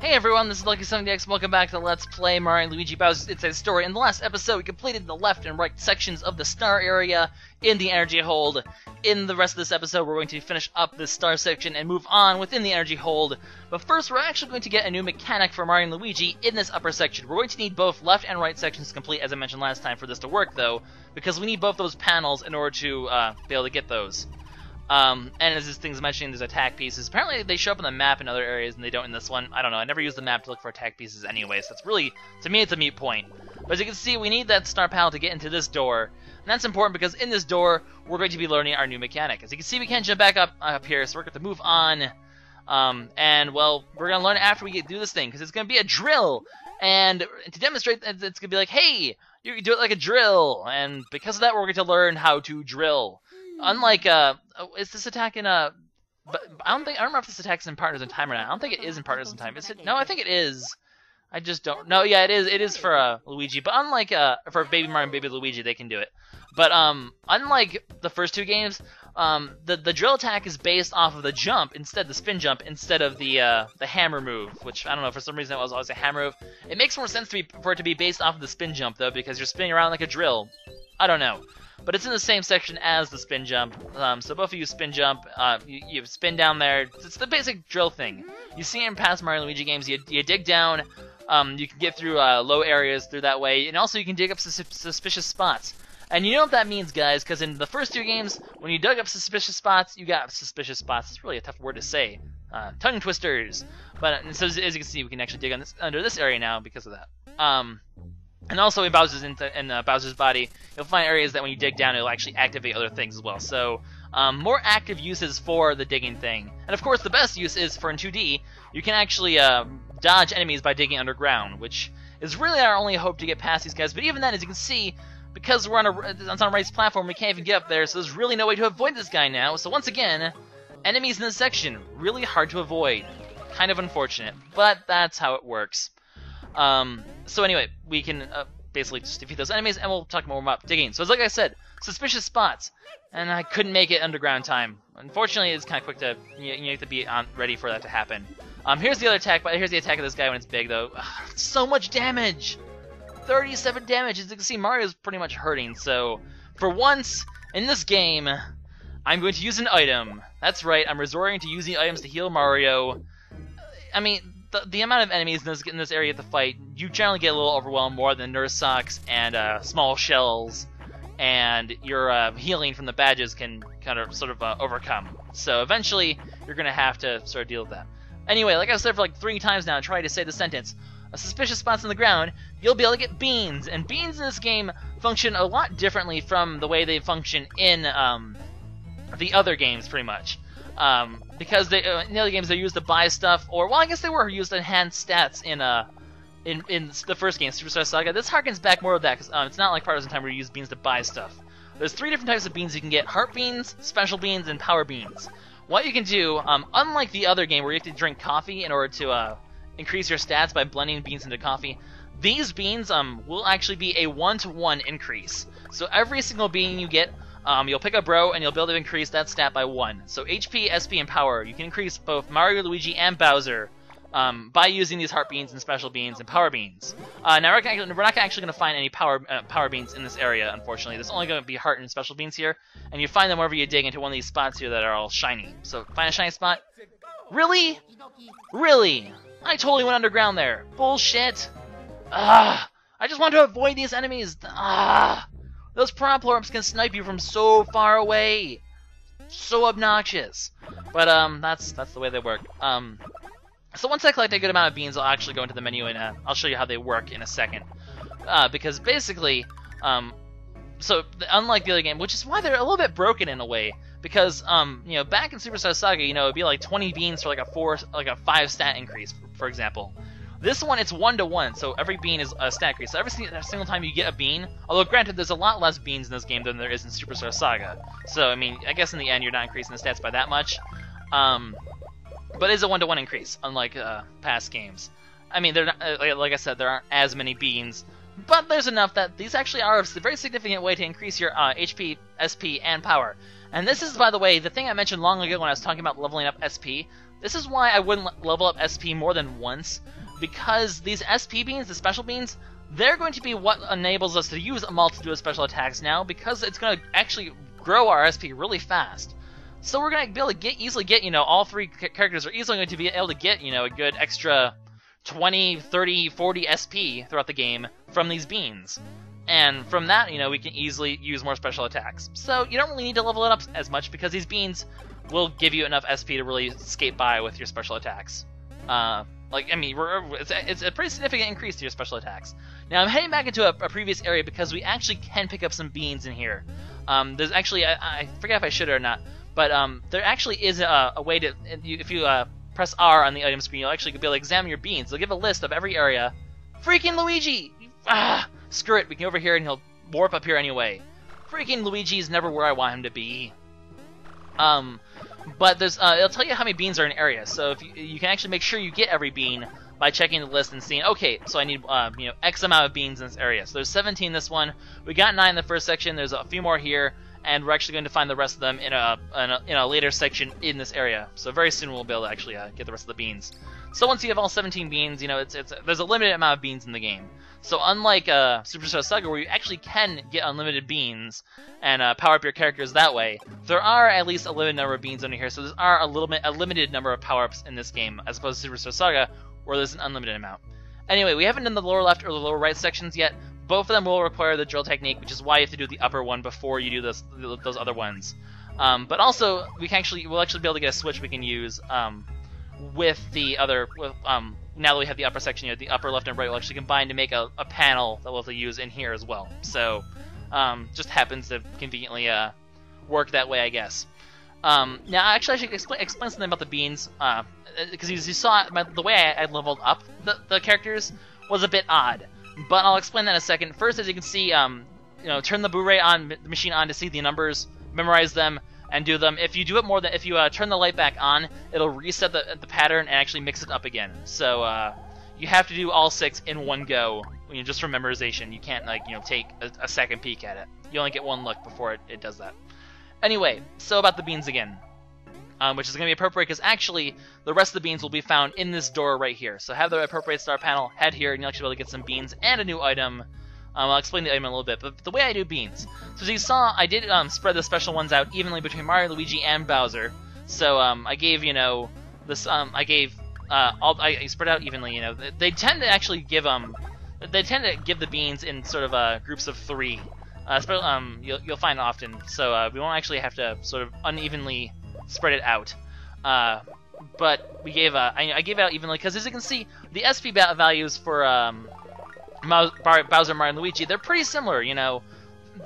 Hey everyone, this is LuckySevenDX. Welcome back to Let's Play Mario Luigi Bowser's Inside Story. In the last episode, we completed the left and right sections of the star area in the energy hold. In the rest of this episode, we're going to finish up this star section and move on within the energy hold. But first, we're actually going to get a new mechanic for Mario and Luigi in this upper section. We're going to need both left and right sections complete, as I mentioned last time, for this to work, though, because we need both those panels in order to uh, be able to get those. Um, and as this thing's mentioning, there's attack pieces. Apparently, they show up on the map in other areas, and they don't in this one. I don't know. I never use the map to look for attack pieces anyway, so it's really, to me, it's a mute point. But as you can see, we need that star panel to get into this door. And that's important because in this door, we're going to be learning our new mechanic. As you can see, we can't jump back up up here, so we're going to move on. Um, and, well, we're going to learn after we get do this thing, because it's going to be a drill. And to demonstrate it's going to be like, hey, you can do it like a drill. And because of that, we're going to learn how to drill. Unlike, uh, is this attack in a? But I don't think I don't remember if this attack's in Partners in Time or not. I don't think it is in Partners in Time. Is it? No, I think it is. I just don't. No, yeah, it is. It is for uh, Luigi, but unlike uh, for Baby Mario and Baby Luigi, they can do it. But um, unlike the first two games, um, the the drill attack is based off of the jump instead, the spin jump instead of the uh, the hammer move. Which I don't know for some reason it was always a hammer move. It makes more sense to be for it to be based off of the spin jump though, because you're spinning around like a drill. I don't know but it's in the same section as the spin jump. Um, so both of you spin jump, uh, you, you, spin down there. It's the basic drill thing. You see it in past Mario Luigi games. You, you dig down. Um, you can get through uh, low areas through that way, and also you can dig up sus suspicious spots. And you know what that means, guys, because in the first two games, when you dug up suspicious spots, you got suspicious spots. It's really a tough word to say. Uh, tongue twisters. But so as, as, you can see, we can actually dig on this, under this area now because of that. Um, and also in Bowser's in, in uh, Bowser's body, you'll find areas that when you dig down, it'll actually activate other things as well. So um, more active uses for the digging thing. And of course, the best use is for in 2D, you can actually uh, dodge enemies by digging underground, which is really our only hope to get past these guys. But even then, as you can see, because we're on a, on a raised platform, we can't even get up there, so there's really no way to avoid this guy now. So once again, enemies in this section, really hard to avoid. Kind of unfortunate, but that's how it works. Um, so anyway, we can uh, basically just defeat those enemies, and we'll talk more about digging. So like I said, suspicious spots, and I couldn't make it underground time. Unfortunately, it's kind of quick to you, you have to be on, ready for that to happen. Um, here's the other attack, but here's the attack of this guy when it's big though. Ugh, so much damage, 37 damage. As you can see, Mario's pretty much hurting. So for once in this game, I'm going to use an item. That's right, I'm resorting to using items to heal Mario. I mean, the, the amount of enemies in this in this area to fight, you generally get a little overwhelmed more than nurse socks and uh, small shells, and your uh, healing from the badges can kind of sort of uh, overcome. So eventually, you're gonna have to sort of deal with that. Anyway, like I said for like three times now, try to say the sentence. A suspicious spots on the ground, you'll be able to get beans, and beans in this game function a lot differently from the way they function in um, the other games, pretty much. Um, because they, uh, in the other games they used to buy stuff, or well, I guess they were used to enhance stats in uh, in in the first game, Superstar Saga. This harkens back more of that because um, it's not like Partners in Time where you use beans to buy stuff. There's three different types of beans you can get: heart beans, special beans, and power beans. What you can do, um, unlike the other game where you have to drink coffee in order to uh, increase your stats by blending beans into coffee, these beans um, will actually be a one-to-one -one increase. So every single bean you get um, you'll pick up Bro, and you'll be able to increase that stat by 1. So HP, SP, and Power, you can increase both Mario, Luigi, and Bowser um, by using these Heart Beans and Special Beans and Power Beans. Uh, now, we're, we're not actually going to find any Power uh, Power Beans in this area, unfortunately. There's only going to be Heart and Special Beans here, and you find them wherever you dig into one of these spots here that are all shiny. So, find a shiny spot. Really? Really? I totally went underground there. Bullshit. Ah! I just want to avoid these enemies. Ah! Those Promplops can snipe you from so far away. So obnoxious. But um, that's that's the way they work. Um, so once I collect a good amount of beans, I'll actually go into the menu and uh, I'll show you how they work in a second. Uh, because basically, um, so unlike the other game, which is why they're a little bit broken in a way, because um, you know, back in Superstar Saga, you know, it'd be like 20 beans for like a four, like a five stat increase, for example. This one, it's one to one, so every bean is a stat increase. So every single time you get a bean, although granted, there's a lot less beans in this game than there is in Superstar Saga. So I mean, I guess in the end, you're not increasing the stats by that much. Um, but it is a one to one increase, unlike uh, past games. I mean, not, uh, like I said, there aren't as many beans, but there's enough that these actually are a very significant way to increase your uh, HP, SP, and power. And this is, by the way, the thing I mentioned long ago when I was talking about leveling up SP. This is why I wouldn't level up SP more than once, because these SP beans, the special beans, they're going to be what enables us to use a multitude of special attacks now, because it's going to actually grow our SP really fast. So we're going to be able to get easily get, you know, all three characters are easily going to be able to get, you know, a good extra 20, 30, 40 SP throughout the game from these beans. And from that, you know, we can easily use more special attacks. So you don't really need to level it up as much because these beans will give you enough SP to really skate by with your special attacks. Uh, like, I mean, it's a, it's a, pretty significant increase to your special attacks. Now, I'm heading back into a, a previous area because we actually can pick up some beans in here. Um, there's actually, I, I, forget if I should or not, but um, there actually is a, a way to, if you uh, press R on the item screen, you'll actually be able to examine your beans. They'll give a list of every area. Freaking Luigi! Ah, screw it, we can go over here and he'll warp up here anyway. Freaking Luigi's never where I want him to be. Um, but there's, uh, it'll tell you how many beans are in an area. So if you, you can actually make sure you get every bean by checking the list and seeing, okay, so I need, uh, you know, X amount of beans in this area. So there's 17 in this one. We got nine in the first section. There's a few more here, and we're actually going to find the rest of them in a, in a, in a later section in this area. So very soon we'll be able to actually uh, get the rest of the beans. So once you have all 17 beans, you know, it's, it's there's a limited amount of beans in the game. So unlike uh, Superstar Saga, where you actually can get unlimited beans and uh, power up your characters that way, there are at least a limited number of beans under here. So there are a little bit a limited number of power ups in this game, as opposed to Super Superstar Saga, where there's an unlimited amount. Anyway, we haven't done the lower left or the lower right sections yet. Both of them will require the drill technique, which is why you have to do the upper one before you do those those other ones. Um, but also, we can actually we'll actually be able to get a switch we can use um, with the other with, um, now that we have the upper section, know, the upper left and right will actually combine to make a, a panel that we'll have to use in here as well. So, um, just happens to conveniently uh, work that way, I guess. Um, now, actually, I should explain, explain something about the beans, because uh, you saw, my, the way I, I leveled up the, the, characters was a bit odd. But I'll explain that in a second. First, as you can see, um, you know, turn the Boo-Ray on, the machine on to see the numbers, memorize them, and do them. If you do it more than if you uh, turn the light back on, it'll reset the the pattern and actually mix it up again. So uh, you have to do all six in one go. You know, just for memorization. You can't like you know take a, a second peek at it. You only get one look before it, it does that. Anyway, so about the beans again. Um, which is going to be appropriate because actually the rest of the beans will be found in this door right here. So have the appropriate star panel, head here, and you'll actually be able to get some beans and a new item um, I'll explain the item in a little bit, but the way I do beans. So as you saw, I did um, spread the special ones out evenly between Mario, Luigi, and Bowser. So um, I gave, you know, this. Um, I gave uh, all. I, I spread out evenly. You know, they, they tend to actually give um, they tend to give the beans in sort of uh, groups of three. Uh, um, you'll you'll find often. So uh, we won't actually have to sort of unevenly spread it out. Uh, but we gave uh, I, I gave out evenly because as you can see, the SP values for um, Bowser, Mario, and Luigi, they're pretty similar, you know.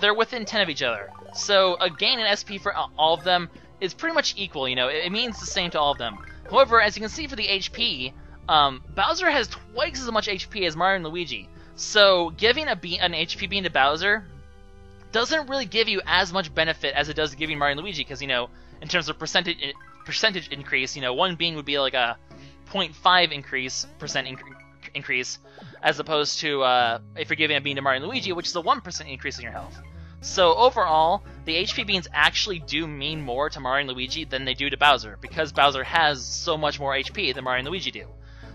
They're within 10 of each other. So a gain in SP for all of them is pretty much equal, you know. It means the same to all of them. However, as you can see for the HP, um, Bowser has twice as much HP as Mario and Luigi. So giving a an HP bean to Bowser doesn't really give you as much benefit as it does giving Mario and Luigi, because, you know, in terms of percentage percentage increase, you know, one bean would be like a 0.5 increase, percent increase increase, as opposed to uh, if you're giving a bean to Mario and Luigi, which is a 1% increase in your health. So overall, the HP beans actually do mean more to Mario and Luigi than they do to Bowser, because Bowser has so much more HP than Mario and Luigi do.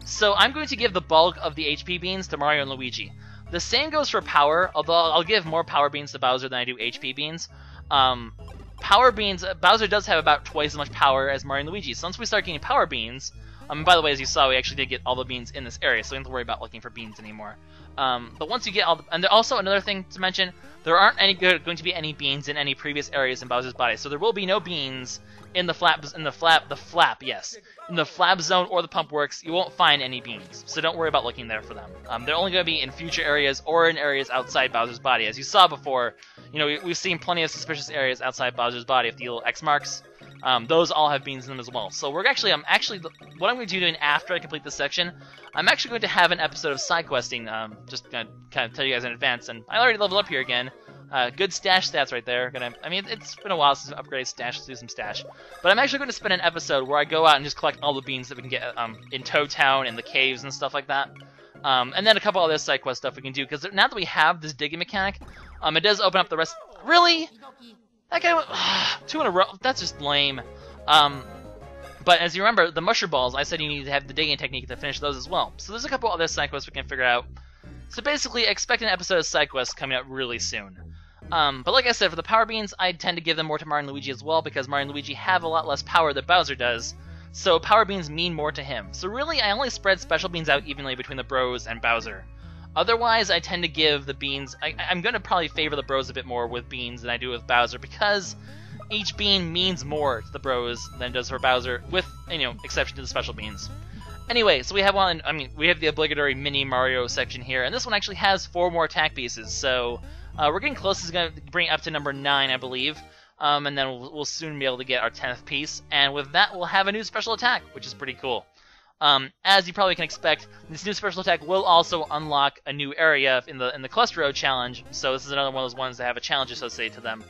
So I'm going to give the bulk of the HP beans to Mario and Luigi. The same goes for power, although I'll give more power beans to Bowser than I do HP beans. Um, power beans, Bowser does have about twice as much power as Mario and Luigi. So once we start getting power beans, um, by the way, as you saw, we actually did get all the beans in this area, so we don't have to worry about looking for beans anymore. Um, but once you get all, the, and also another thing to mention, there aren't any going to be any beans in any previous areas in Bowser's body, so there will be no beans in the flap, in the flap, the flap, yes, in the flap zone or the pump works. You won't find any beans, so don't worry about looking there for them. Um, they're only going to be in future areas or in areas outside Bowser's body, as you saw before. You know, we, have seen plenty of suspicious areas outside Bowser's body with the little X marks. Um, those all have beans in them as well. So we're actually, I'm actually, what I'm going to doing after I complete this section, I'm actually going to have an episode of side questing. Um, just gonna kind of tell you guys in advance, and I already leveled up here again. Uh, good stash stats right there. Gonna, I mean, it's been a while since I upgraded stash to do some stash, but I'm actually going to spend an episode where I go out and just collect all the beans that we can get um, in Toad Town and the caves and stuff like that. Um, and then a couple other side quest stuff we can do because now that we have this digging mechanic, um, it does open up the rest. Really? That guy, two in a row. That's just lame. Um, but But as you remember, the Musher Balls, I said you need to have the digging technique to finish those as well. So there's a couple other side quests we can figure out. So basically, expect an episode of side quests coming up really soon. Um, but like I said, for the power beans, I tend to give them more to Mario and Luigi as well because Mario and Luigi have a lot less power than Bowser does. So power beans mean more to him. So really, I only spread special beans out evenly between the Bros and Bowser. Otherwise, I tend to give the beans. I, am going to probably favor the Bros a bit more with beans than I do with Bowser because each bean means more to the Bros than it does for Bowser, with you know exception to the special beans. Anyway, so we have one. I mean, we have the obligatory mini Mario section here, and this one actually has four more attack pieces. So uh, we're getting close. It's going to bring up to number nine, I believe. Um, and then we'll, we'll, soon be able to get our 10th piece. And with that, we'll have a new special attack, which is pretty cool. Um, as you probably can expect, this new special attack will also unlock a new area in the in the Cluster Road challenge. So this is another one of those ones that have a challenge associated to them.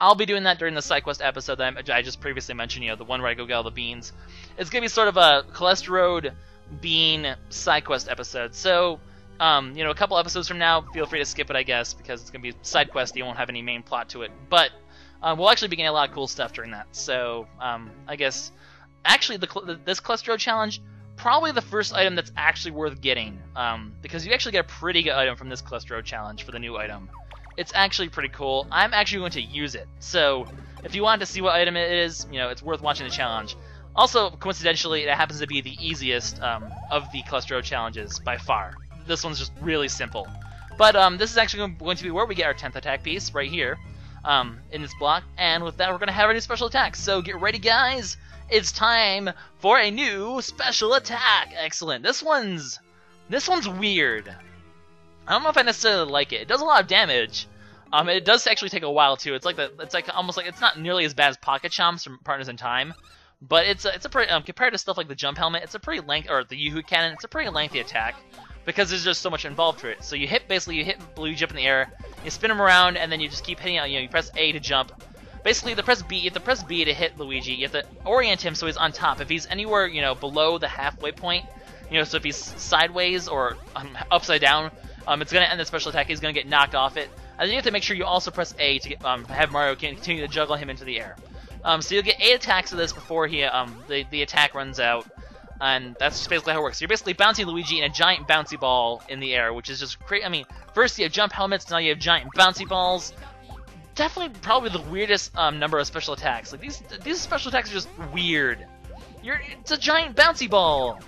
I'll be doing that during the side quest episode that I just previously mentioned. You know, the one where I go get all the beans. It's gonna be sort of a Cluster Bean bean SideQuest episode. So um, you know, a couple episodes from now, feel free to skip it, I guess, because it's gonna be side quest. You won't have any main plot to it, but uh, we'll actually be getting a lot of cool stuff during that. So um, I guess actually the, this road challenge probably the first item that's actually worth getting um, because you actually get a pretty good item from this road challenge for the new item. It's actually pretty cool. I'm actually going to use it. So if you want to see what item it is, you know, it's worth watching the challenge. Also, coincidentally, it happens to be the easiest um, of the road challenges by far this one's just really simple. But um, this is actually going to be where we get our 10th attack piece, right here, um, in this block. And with that, we're going to have our new special attack. So get ready, guys! It's time for a new special attack! Excellent. This one's... This one's weird. I don't know if I necessarily like it. It does a lot of damage. Um, it does actually take a while too. It's like the, it's like almost like it's not nearly as bad as Pocket Chomps from Partners in Time, but it's a, it's a pretty um, compared to stuff like the Jump Helmet, it's a pretty length or the Yoo-Hoo Cannon. It's a pretty lengthy attack because there's just so much involved to it. So you hit basically you hit Luigi up in the air, you spin him around, and then you just keep hitting. You know, you press A to jump. Basically, the press B. You have to press B to hit Luigi. You have to orient him so he's on top. If he's anywhere you know below the halfway point, you know, so if he's sideways or um, upside down, um, it's gonna end the special attack. He's gonna get knocked off it. And then you have to make sure you also press A to get, um, have Mario continue to juggle him into the air. Um, so you'll get eight attacks of this before he um, the the attack runs out and that's basically how it works. You're basically bouncing Luigi in a giant bouncy ball in the air, which is just great. I mean, first you have jump helmets, now you have giant bouncy balls. Definitely, probably the weirdest um, number of special attacks. Like these, these special attacks are just weird. You're, it's a giant bouncy ball.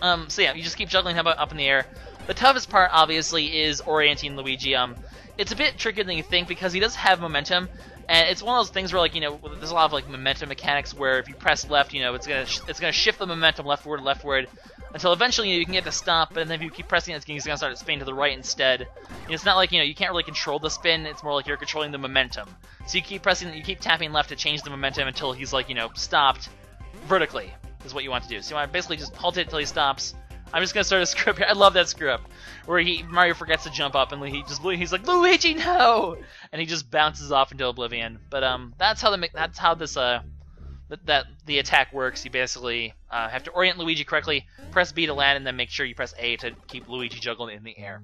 Um, so yeah, you just keep juggling him up in the air. The toughest part, obviously, is orienting Luigi. Um, it's a bit trickier than you think because he does have momentum, and it's one of those things where like you know there's a lot of like momentum mechanics where if you press left, you know it's gonna it's gonna shift the momentum leftward leftward until eventually you, know, you can get the stop, but then if you keep pressing it, it's gonna start spinning to the right instead. Know, it's not like you know you can't really control the spin; it's more like you're controlling the momentum. So you keep pressing, you keep tapping left to change the momentum until he's like you know stopped vertically is what you want to do. So you want to basically just halt it until he stops, I'm just gonna start a script here. I love that script where he Mario forgets to jump up and he just he's like Luigi no, and he just bounces off into oblivion. But um, that's how the that's how this uh that the attack works. You basically uh, have to orient Luigi correctly, press B to land, and then make sure you press A to keep Luigi juggling in the air.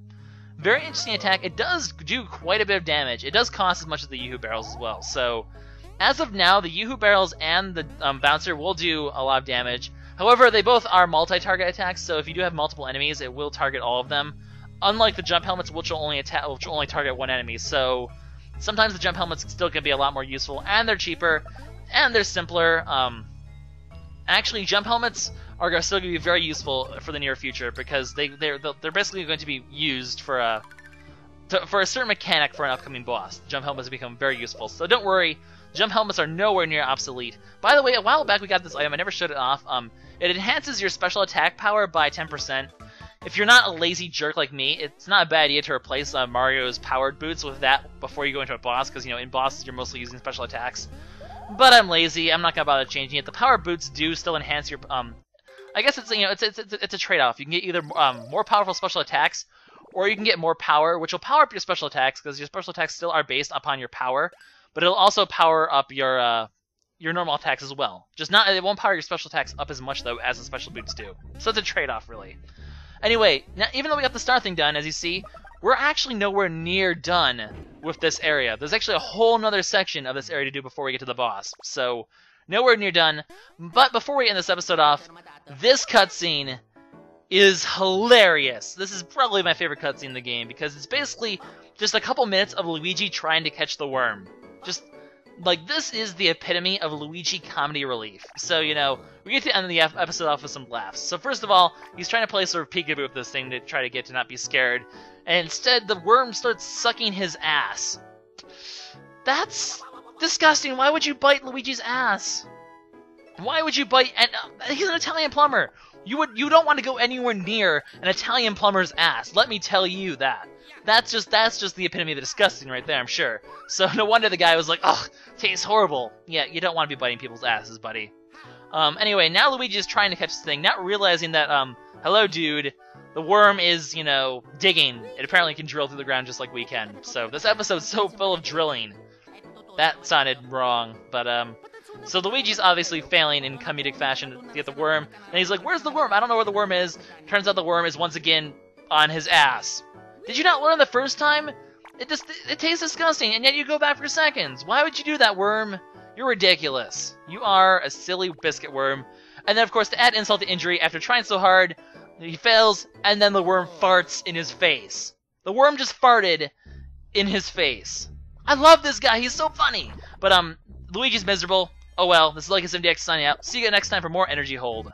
Very interesting attack. It does do quite a bit of damage. It does cost as much as the Yoo-Hoo barrels as well. So, as of now, the Yoo-Hoo barrels and the um, bouncer will do a lot of damage. However, they both are multi-target attacks, so if you do have multiple enemies, it will target all of them. Unlike the jump helmets, which will only attack, which will only target one enemy. So sometimes the jump helmets still can be a lot more useful, and they're cheaper, and they're simpler. Um, actually, jump helmets are still going to be very useful for the near future because they they're they're basically going to be used for a to, for a certain mechanic for an upcoming boss. Jump helmets become very useful, so don't worry. Jump helmets are nowhere near obsolete. By the way, a while back we got this item. I never showed it off. Um, it enhances your special attack power by 10%. If you're not a lazy jerk like me, it's not a bad idea to replace uh, Mario's powered boots with that before you go into a boss, because you know in bosses you're mostly using special attacks. But I'm lazy. I'm not gonna bother changing it. The power boots do still enhance your um. I guess it's you know it's it's it's, it's a trade-off. You can get either um, more powerful special attacks, or you can get more power, which will power up your special attacks because your special attacks still are based upon your power, but it'll also power up your uh, your normal attacks as well. Just not it won't power your special attacks up as much though as the special boots do. So it's a trade-off really. Anyway, now, even though we got the star thing done, as you see, we're actually nowhere near done with this area. There's actually a whole nother section of this area to do before we get to the boss. So nowhere near done. But before we end this episode off, this cutscene is hilarious. This is probably my favorite cutscene in the game because it's basically just a couple minutes of Luigi trying to catch the worm. Just like this is the epitome of Luigi comedy relief. So you know we get to end the episode off with some laughs. So first of all, he's trying to play sort of peekaboo with this thing to try to get to not be scared, and instead the worm starts sucking his ass. That's disgusting. Why would you bite Luigi's ass? Why would you bite? And uh, he's an Italian plumber. You would you don't want to go anywhere near an Italian plumber's ass. Let me tell you that. That's just that's just the epitome of the disgusting right there, I'm sure. So no wonder the guy was like, "Ugh, tastes horrible." Yeah, you don't want to be biting people's asses, buddy. Um, anyway, now Luigi is trying to catch this thing, not realizing that, um, hello, dude, the worm is, you know, digging. It apparently can drill through the ground just like we can. So this episode's so full of drilling. That sounded wrong, but, um, so Luigi's obviously failing in comedic fashion to get the worm, and he's like, where's the worm? I don't know where the worm is. Turns out the worm is once again on his ass. Did you not learn the first time? It just it tastes disgusting, and yet you go back for seconds. Why would you do that, worm? You're ridiculous. You are a silly biscuit worm. And then, of course, to add insult to injury, after trying so hard, he fails, and then the worm farts in his face. The worm just farted in his face. I love this guy. He's so funny. But um, Luigi's miserable. Oh well. This is LuckySevenDX signing out. See you next time for more Energy Hold.